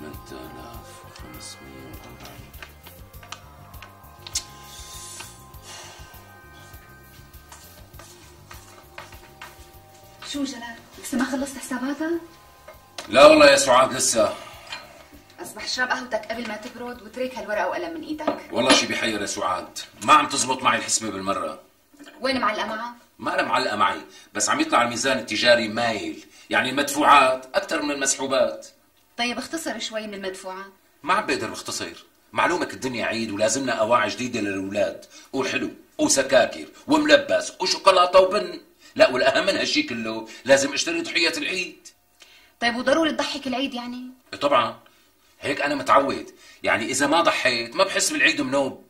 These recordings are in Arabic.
Tonight, uh, love, promise me you'll be right. شو جلال؟ لسه ما خلصت حساباتها؟ لا والله يا سعاد لسه. أصبح اشرب قهوتك قبل ما تبرد وترك هالورقة وقلم من إيدك. والله شي بحير يا سعاد. ما عم تزبط معي الحسبة بالمرة. وين معلقه معها؟ ما أنا معلقة معي بس عم يطلع الميزان التجاري مايل. يعني المدفوعات أكثر من المسحوبات. طيب اختصر شوي من المدفوعات. ما عم بقدر بختصر معلومك الدنيا عيد ولازمنا أواعي جديدة للأولاد. وحلو وسكاكر وملبس وشوكولاتة وبن. لا والأهم من هالشي كله لازم أشتري ضحية العيد. طيب وضروري تضحك العيد يعني؟ طبعا. هيك أنا متعود. يعني إذا ما ضحيت ما بحس بالعيد منوب.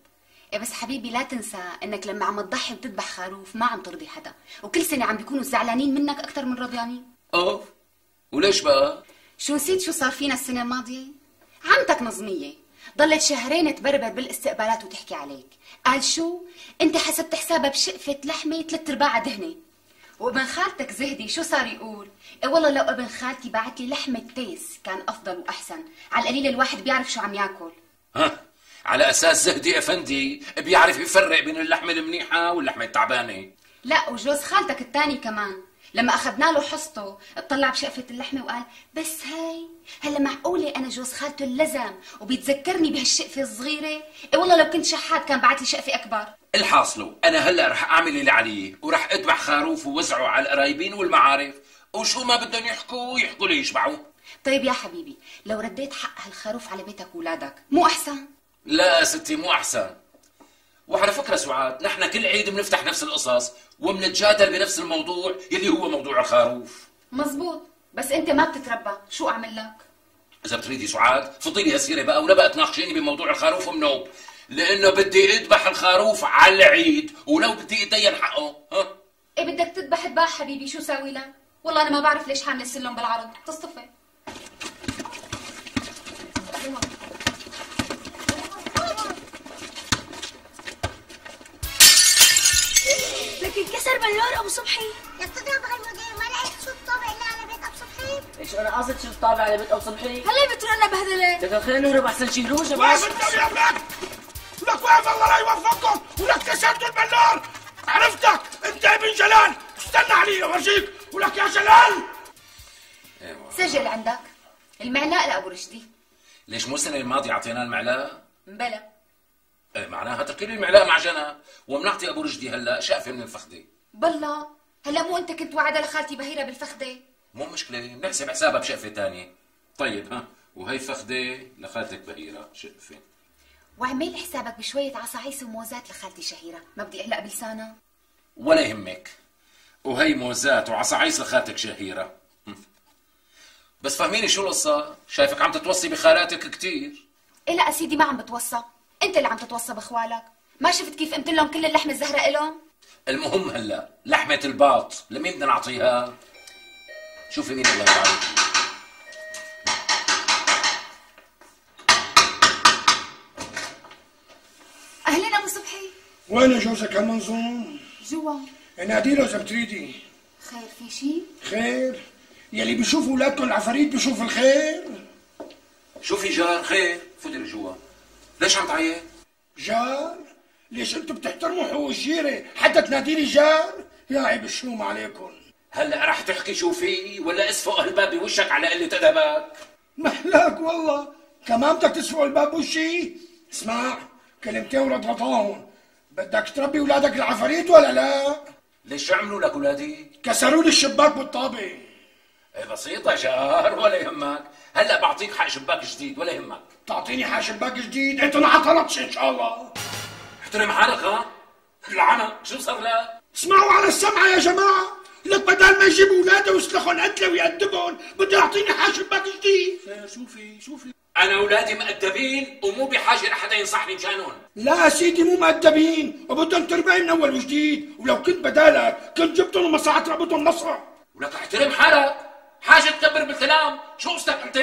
إيه بس حبيبي لا تنسى إنك لما عم تضحي وتذبح خروف ما عم ترضي حدا. وكل سنة عم بيكونوا زعلانين منك أكثر من رضيانين أوف وليش بقى؟ شو نسيت شو صار فينا السنة الماضية؟ عمتك نظمية. ضلت شهرين تبربر بالاستقبالات وتحكي عليك. قال شو؟ أنت حسبت حسابها بشقفة لحمة ثلاث أرباع دهنة. وابن خالتك زهدي شو صار يقول؟ إيه والله لو ابن خالتي بعت لي لحمه تيس كان أفضل وأحسن. على القليل الواحد بيعرف شو عم ياكل. ها؟ على أساس زهدي أفندي بيعرف يفرق بين اللحمة المنيحة واللحمة التعبانة. لا وجوز خالتك الثاني كمان. لما أخذنا له حصته اطلع بشقفة اللحمة وقال بس هاي هلا معقولة أنا جوز خالته اللزم وبيتذكرني بهالشقفة الصغيرة؟ اي والله لو كنت شحات كان بعت لي شقفة أكبر. الحاصل أنا هلا رح أعمل اللي علي. ورح أذبح خروف ووزعه على القرايبين والمعارف. وشو ما بدهم يحكوا يحكوا لي يشبعوا. طيب يا حبيبي لو رديت حق هالخروف على بيتك واولادك مو أحسن؟ لا ستي مو أحسن. وعلى فكرة سعاد نحن كل عيد بنفتح نفس القصص وبنتجادل بنفس الموضوع يلي هو موضوع الخروف مزبوط. بس أنت ما بتتربى. شو أعمل لك؟ إذا بتريدي سعاد فضي لي هالسيره بقى ولا بقى تناقشيني بموضوع الخروف ومنوب. لأنه بدي أذبح الخروف على العيد ولو بدي اتدين حقه ها؟ إيه بدك تذبح ذبح حبيبي؟ شو ساوي لك والله أنا ما بعرف ليش حامله السلم بالعرض. تصطفي. لك انكسر بلور أبو صبحي. يا طبع المدير ما لقيت تشوط الطابة إلا على بيت أبو صبحي؟ إيش أنا قاصد شوط الطابة على بيت أبو صبحي؟ هلا بترنا بهدله لكن خلينا نهرب أحسن شباب واقف انت يا ولاد ولك واقف الله لا يوفقكم ولك كسرت البلور عرفتك؟ أنت ابن جلال. استنى علي اورجيك ولك يا جلال. أيوه. سجل عندك. المعلاق لأبو رشدي. ليش مو السنة الماضية اعطيناه المعلاق بلا إيه معناها تركي لي المعلاق مع جنى. وبنعطي أبو رشدي هلا شقفه من الفخدة. بالله. هلا مو أنت كنت وعدها لخالتي بهيرة بالفخدة؟ مو مشكلة. بنحسب حسابها بشقفة تانية. طيب ها. وهي فخدة لخالتك بهيرة شقفة. واعمل حسابك بشوية عصاعيس وموزات لخالتي شهيرة. ما بدي أقلق بلسانها ولا يهمك. وهي موزات وعصاعيس لخالتك شهيرة. هم. بس فهميني شو القصة؟ شايفك عم تتوصي بخالاتك كتير. إيه لا سيدي ما عم بتوصى. أنت اللي عم تتوصى باخوالك ما شفت كيف قمت لهم كل اللحمة الزهراء إلهم؟ المهم هلا لحمة الباط لمين بدنا نعطيها؟ شوفي مين الله يبارك ابو وين جوزك هالمنظوم جوا. نادي له اذا بتريدي خير في شيء خير. يلي بيشوف اولادكم العفاريت بيشوف الخير. شوفي جار خير فوتي لجوا ليش عم تعيط؟ جار؟ ليش أنتم بتحترموا حقوق الجيرة؟ حتى تناديني جار؟ يا عيب الشوم عليكم. هلا رح تحكي شو في ولا اسفق الباب بوشك على قلة أدبك. محلاك والله. كمان بدك تسفق الباب وشي اسمع كلمتين ورد غطاهم بدك تربي أولادك العفاريت ولا لا؟ ليش شو عملوا لك ولادي كسروا لي الشباك بالطابة. إيه بسيطة جار ولا يهمك. هلأ بعطيك حق شباك جديد ولا يهمك. تعطيني حق شباك جديد؟ انت ما عطلتش إن شاء الله. احترم حالك ها؟ العنى شو صار لك اسمعوا على السمعة يا جماعة. لك بدل ما يجيبوا اولاده ويسلخون قتله ويأدبهم بده يعطيني حق شباك جديد. شوفي شوفي. أنا أولادي مؤدبين ومو بحاجة لحدا ينصحني مشانهم لا سيدي مو مؤدبين وبدهم تربية من أول وجديد. ولو كنت بدالك كنت جبتهم ومصعت رقبتهم مصرع ولك أحترم حالك. حاجة تكبر بالكلام. شو قصدك أنت؟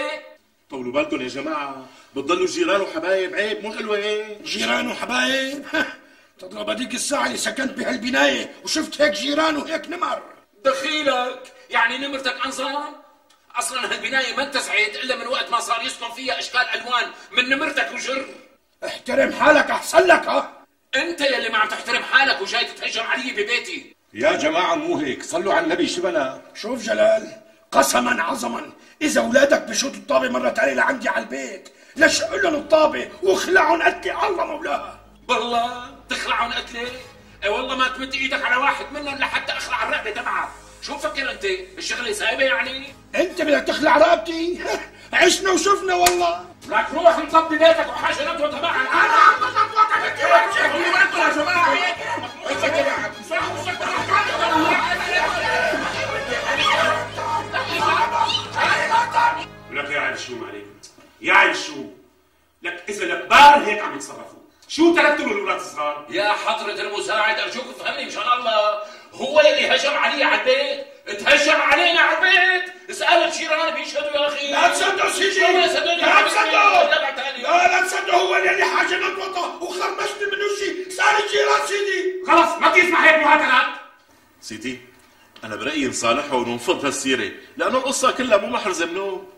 طولوا بالكم يا جماعة. بتضلوا جيران وحبايب. عيب مو حلوة هيك؟ جيران وحبايب؟ تضرب هذيك الساعة اللي سكنت بهالبناية وشفت هيك جيران وهيك نمر. دخيلك. يعني نمرتك انظام أصلا هالبناية ما اتسعت إلا من وقت ما صار يسكن فيها إشكال ألوان من نمرتك وجر. احترم حالك أحسن لك ها؟ أنت يلي ما عم تحترم حالك وجاي تتهجم علي ببيتي. يا جماعة مو هيك صلوا على النبي شبنا شوف جلال قسما عظما إذا أولادك بشوطوا الطابة مرت علي لعندي على البيت لشق لهم الطابة؟ واخلعهم قتلي. الله مولاها. والله تخلعهم قتلي؟ اي والله ما تمد إيدك على واحد منهم لحتى أخلع الرقبة تبعك. شو مفكر أنت؟ الشغله سايبه يعني؟ أنت بدك تخلع رقبتي؟ عشنا وشفنا والله. لك روح انطب بيتك هجم علي على البيت تهجم علينا على البيت اسأل الجيران بيشهدوا يا أخي. لا تصدقوا سيدي. لا تصدقوا لا تاني لا لا تصدقوا هو اللي حاجة نطوطة وخرمشني من وشي. سأل الجيران سيدي. خلص ما تسمع هيك مهاترات سيدي أنا برأيي نصالحهم ونفض هالسيرة لأنه القصة كلها مو محرزة منهم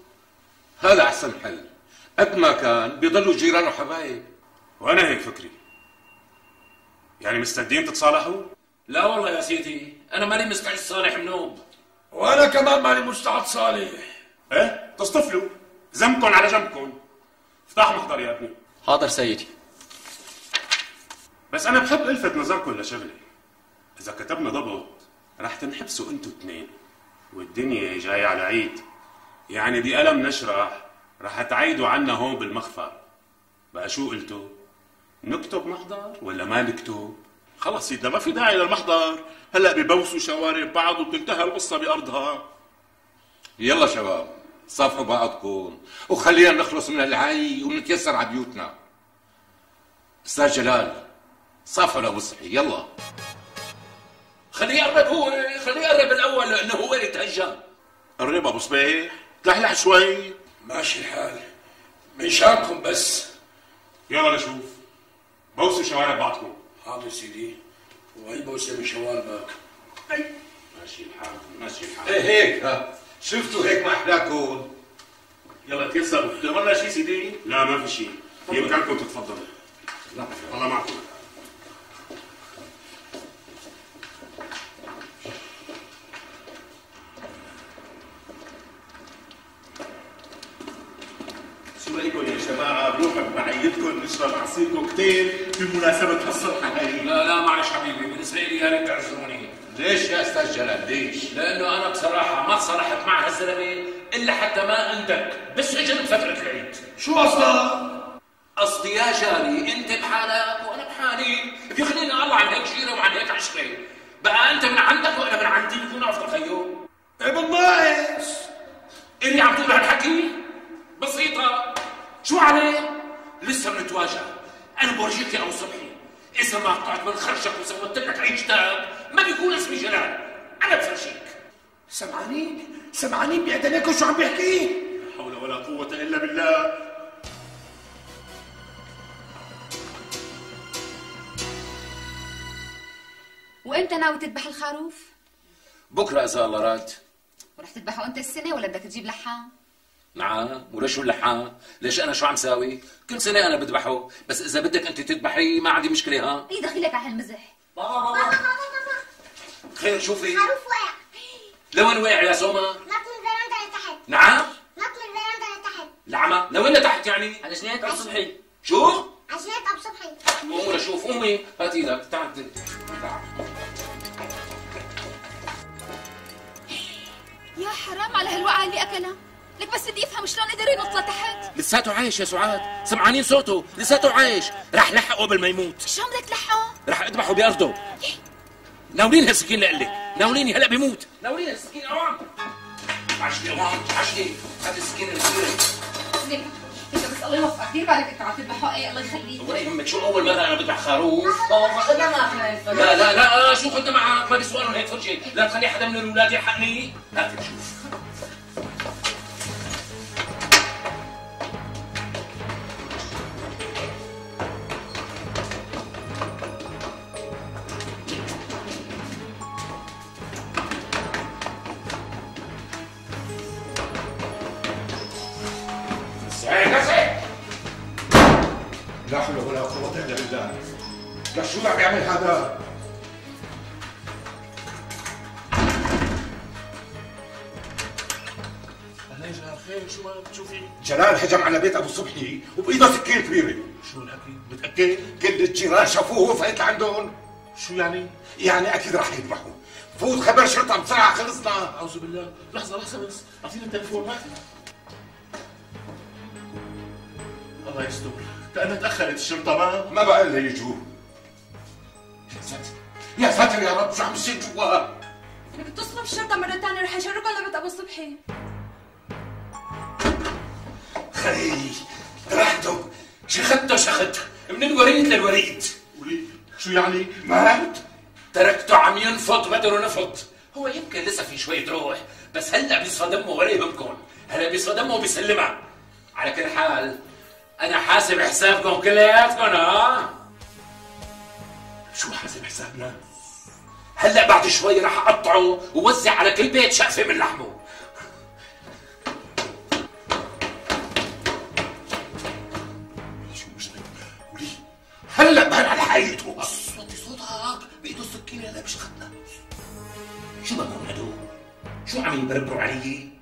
هذا أحسن حل. قد ما كان بيضلوا جيران وحبايب وأنا هيك فكري. يعني مستعدين تتصالحوا؟ لا والله يا سيدي أنا ماني مستعد صالح منوب وأنا كمان ماني مستعد صالح. إيه؟ تصطفلوا. ذنبكم على جنبكم افتح محضر يا ابني حاضر سيدي. بس أنا بحب ألفت نظركم لشغله إذا كتبنا ضبط رح تنحبسوا أنتوا اثنين. والدنيا جاية على عيد. يعني بقلم نشرح رح تعيدوا عنا هون بالمخفر. بقى شو قلتوا؟ نكتب محضر ولا ما نكتب؟ خلص سيدنا ما في داعي للمحضر هلأ ببوسوا شوارب بعض وبتنتهي القصة بأرضها. يلا شباب صافحوا بعضكم وخلينا نخلص من العي ونتيسر على بيوتنا. أستاذ جلال صافحوا لأبو صحي يلا. خليه يقرب هو خليه يقرب الأول لأنه هو اللي تهجم. قرب أبو صبيح. تلحلح شوي. ماشي الحال من شانكم بس. يلا نشوف. بوسوا شوارب بعضكم. حاضر سيدي. وهي بوسه من شواربك ماشي الحال. ماشي الحال. إيه هيك. ها. شفتوا هيك ما احلاكم يلا تيسر. تأمرنا شي سيدي. لا ما في شيء. بإمكانكم تتفضلوا. الله معكم. بروح بعيدكم نشرب عصير كوكتيل بمناسبة هالصبحة هاي لا لا معلش حبيبي بالنسبة لي يا ريت تعذروني. ليش يا أستاذ جلال؟ ليش؟ لأنه أنا بصراحة ما تصالحت مع هالزلمة إلا حتى ما عندك بالسجن بفترة العيد. شو قصدك؟ قصدي يا جاري أنت بحالك وأنا بحالي. بيغنينا الله عن هيك جيرة وعن هيك عشره بقى أنت من عندك وإمتى ناوي تذبح الخروف؟ بكرة اذا الله راد ورح تذبحه أنت السنة ولا بدك تجيب لحام؟ نعم وليش شو اللحام؟ ليش أنا شو عم ساوي؟ كل سنة أنا بذبحه بس إذا بدك أنت تذبحي ما عندي مشكلة ها؟ إيه دخيلك على هالمزح؟ بابا بابا خير شوفي. خروف وقع لوين وقع يا سوما نط من الفرندا لتحت. نعم؟ نط من الفرندا لتحت. لعمة لوين لتحت يعني؟ على جنينة أبو صبحي. شو؟ عشان أبو صبحي. قوموا لشوف أمي. هات إيدك تعال تعال. يا حرام على هالوقعه اللي اكلها لك بس بدي أفهم شلون قدر ينط لتحت. لساته عايش يا سعاد. سمعانين صوته. لساته عايش. راح لحقه قبل ما يموت شلون بدك تلحقه؟ راح أذبحه بأرضه. ناولين هالسكين لقلك ناوليني. هلأ بيموت ناولين السكين أوام. عشتي أوام. عشتي هات السكين الكبيره بس الله يوفقك. دير بالك انت عم تذبحوا إيه الله يخليك. ولا يهمك شو أول مرة أنا بذبح خروف. خدنا الفرق لا لا لا شو خدنا معك ما بيسوالهم هيك فرجه لا تخلي حدا من الأولاد يلحقني هات نشوف لا حول ولا قوة إلا بالله لا شو عم يعمل هذا؟ شو ما بتشوفي؟ جلال هجم على بيت أبو صبحي وبإيده سكين كبيرة شو الحكي؟ متأكد؟ كل الجيران شافوه وفايت لعندهم شو يعني؟ يعني أكيد راح يذبحوا فوت خبر شرطة بسرعة خلصنا أعوذ بالله لحظة لحظة بس أعطيني التليفون هات الله يستر كأنها تأخرت الشرطة ما ما بقى الا يجوا. يا ساتر يا ساتر يا رب شو عم بيصير جوا؟ بدك تتصلوا بالشرطة مرة ثانية رح يشركوا لبيت أبو صبحي خي رحتوا شخدته شخدته من الوريد للوريد؟ ولي شو يعني؟ مات تركته عم ينفض بدر نفض هو يمكن لسه في شوية روح بس هلا بيصفى دمه ولا يهمكم هلا بيصفى دمه وبيسلمها على كل حال أنا حاسب حسابكم كلياتكم ها؟ شو حاسب حسابنا؟ هلا بعد شوي راح أقطعه ووزع على كل بيت شقفة من لحمه. هلا بان على حقيقته. وطي صوتك. بإيده السكينة هلا بشختنا. شو بدهم هدول؟ شو عم يبربروا علي؟